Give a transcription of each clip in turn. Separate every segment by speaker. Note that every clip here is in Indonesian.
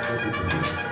Speaker 1: Thank you.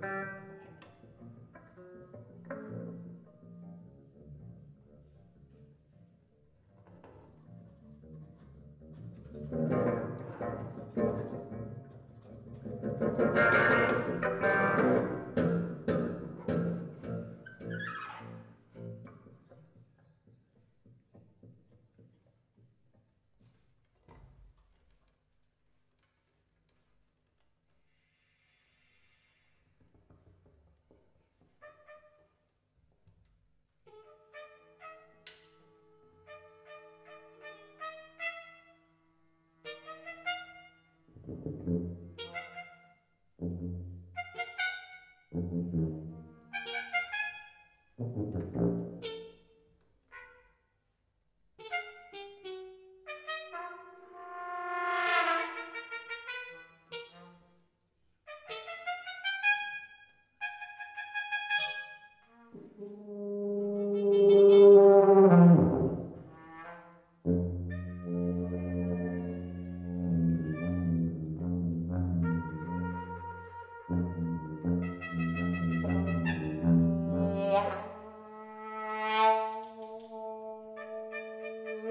Speaker 1: Thank you.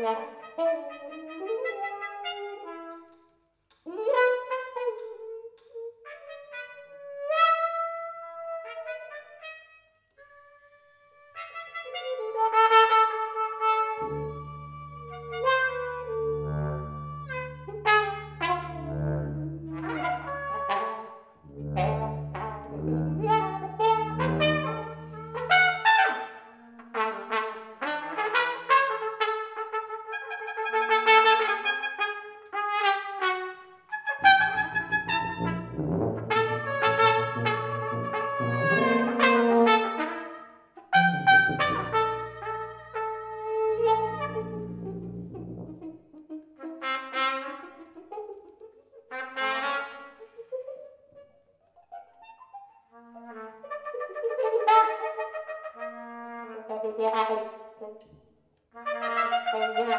Speaker 1: one. Yeah. Iya.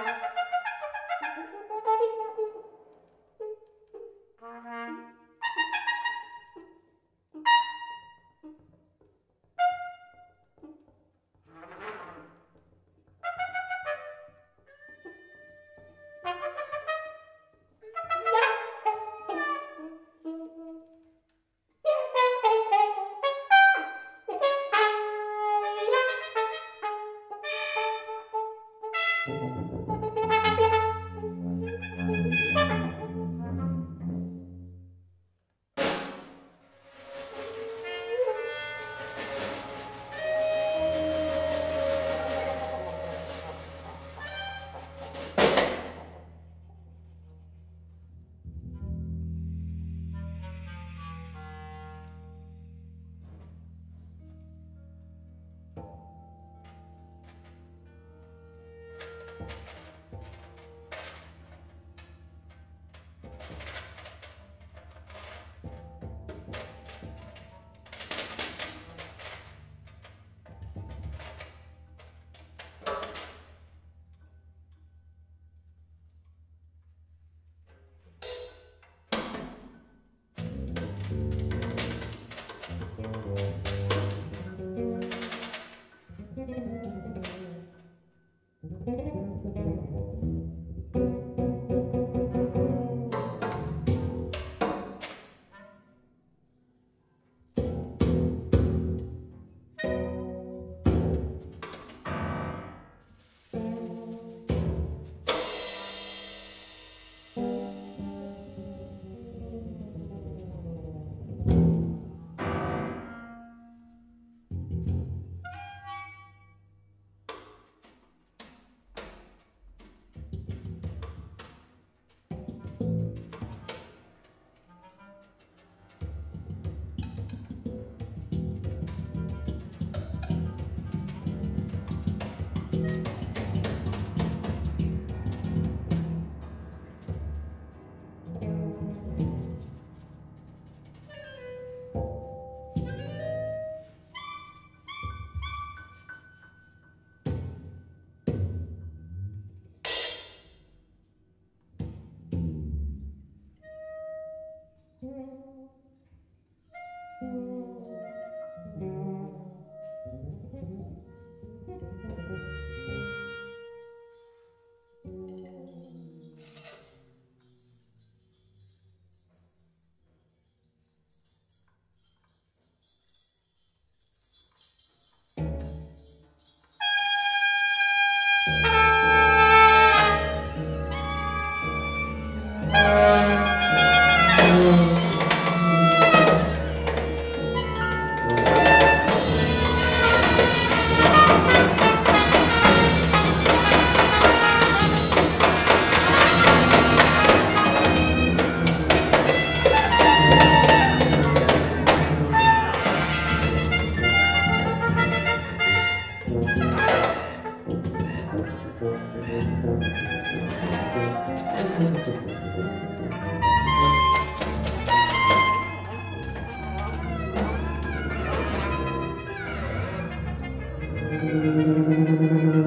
Speaker 1: Thank you.